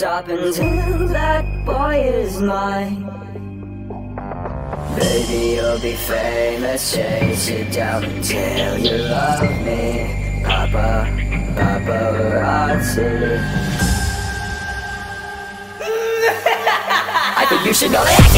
stop until that boy is mine. Baby, you'll be famous, chase it down until you love me. Papa, paparazzi. I think you should know that.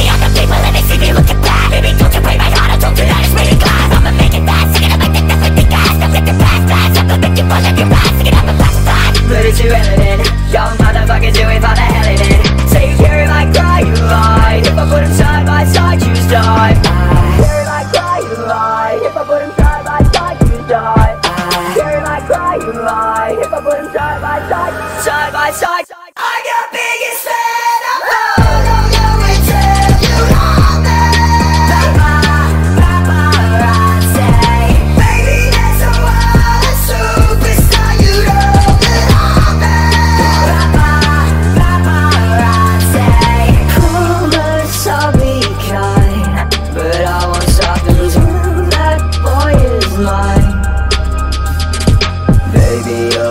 lie If I put them side by side, side by side.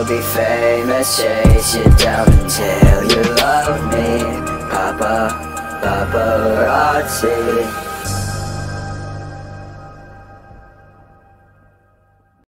You'll be famous, chase you down until you love me. Papa, paparazzi